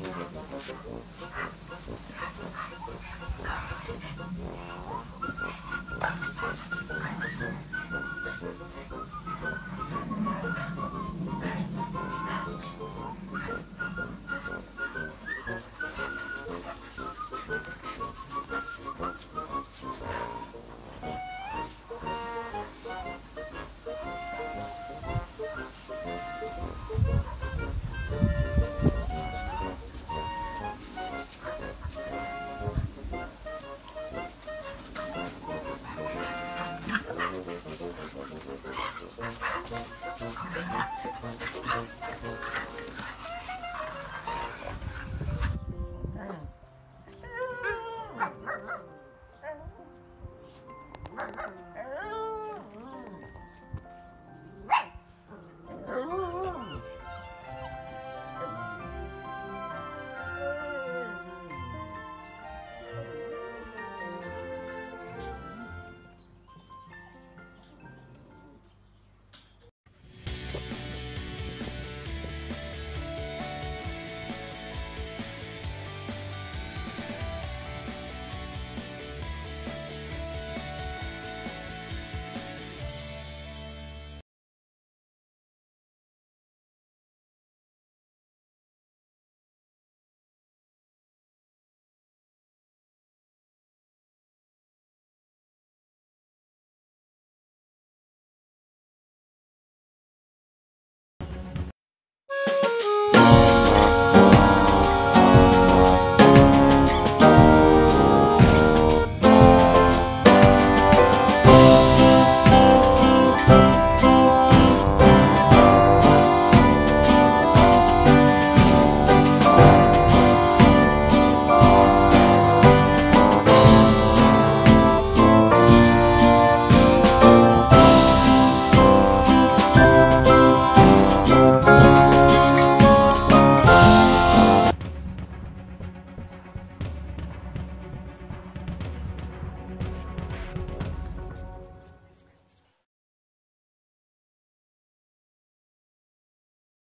あっ。ほらほらほらほら。